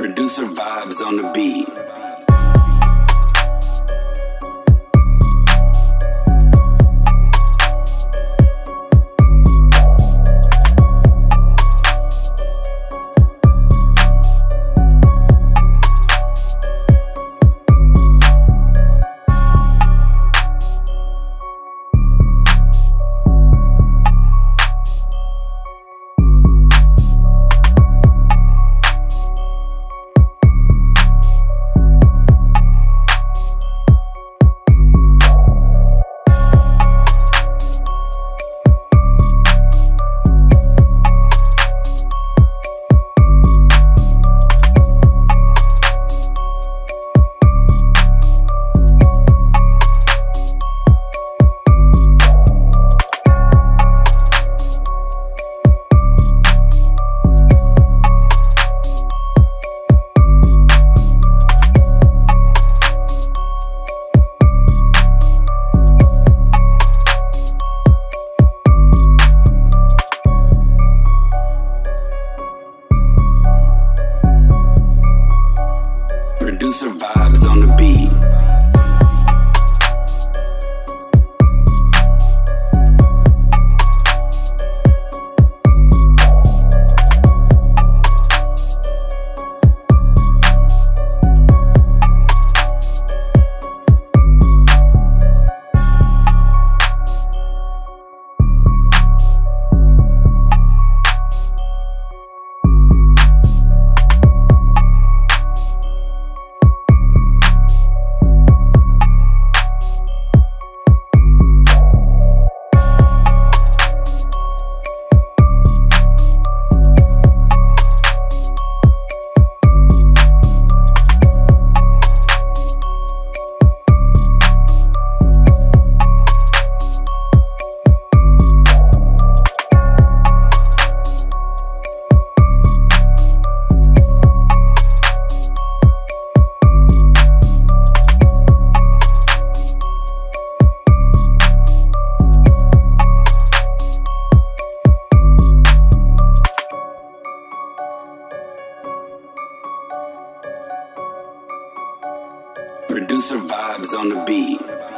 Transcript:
Producer vibes on the beat. Producer vibes on the beat. Producer vibes on the beat.